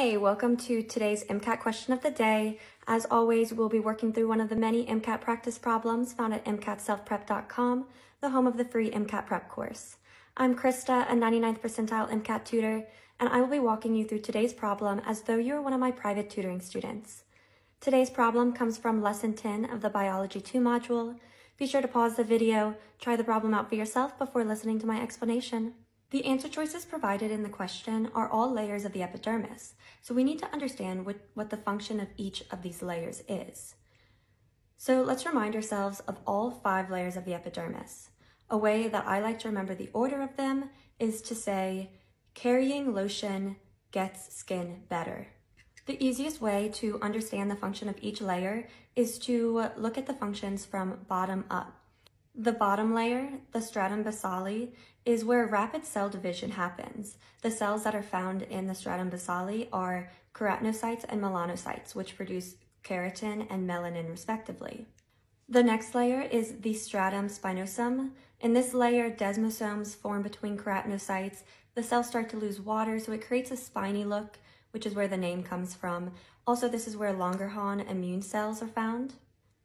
Hey, welcome to today's MCAT question of the day. As always, we'll be working through one of the many MCAT practice problems found at MCATselfprep.com, the home of the free MCAT prep course. I'm Krista, a 99th percentile MCAT tutor, and I will be walking you through today's problem as though you are one of my private tutoring students. Today's problem comes from Lesson 10 of the Biology 2 module. Be sure to pause the video, try the problem out for yourself before listening to my explanation. The answer choices provided in the question are all layers of the epidermis, so we need to understand what, what the function of each of these layers is. So let's remind ourselves of all five layers of the epidermis. A way that I like to remember the order of them is to say, carrying lotion gets skin better. The easiest way to understand the function of each layer is to look at the functions from bottom up. The bottom layer, the stratum basale, is where rapid cell division happens. The cells that are found in the stratum basale are keratinocytes and melanocytes, which produce keratin and melanin respectively. The next layer is the stratum spinosum. In this layer, desmosomes form between keratinocytes. The cells start to lose water, so it creates a spiny look, which is where the name comes from. Also, this is where Langerhans immune cells are found.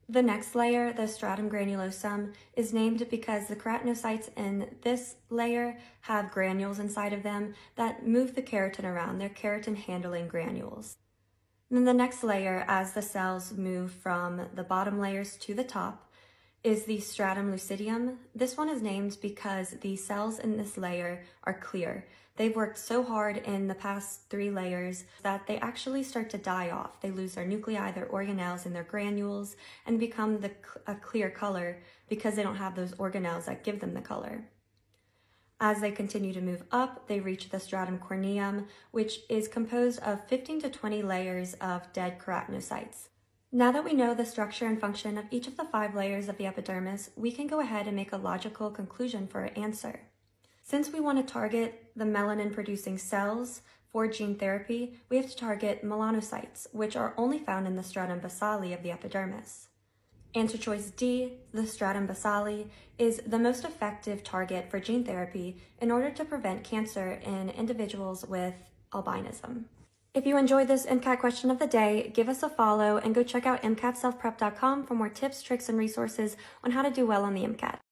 The next layer, the stratum granulosum, is named because the keratinocytes in this layer have granules inside of them that move the keratin around. They're keratin handling granules. And then the next layer, as the cells move from the bottom layers to the top, is the stratum lucidium. This one is named because the cells in this layer are clear. They've worked so hard in the past three layers that they actually start to die off. They lose their nuclei, their organelles, and their granules and become the, a clear color because they don't have those organelles that give them the color. As they continue to move up, they reach the stratum corneum, which is composed of 15 to 20 layers of dead keratinocytes. Now that we know the structure and function of each of the five layers of the epidermis, we can go ahead and make a logical conclusion for our answer. Since we want to target the melanin-producing cells for gene therapy, we have to target melanocytes, which are only found in the stratum basale of the epidermis. Answer choice D, the stratum basale, is the most effective target for gene therapy in order to prevent cancer in individuals with albinism. If you enjoyed this MCAT question of the day, give us a follow and go check out MCATselfprep.com for more tips, tricks, and resources on how to do well on the MCAT.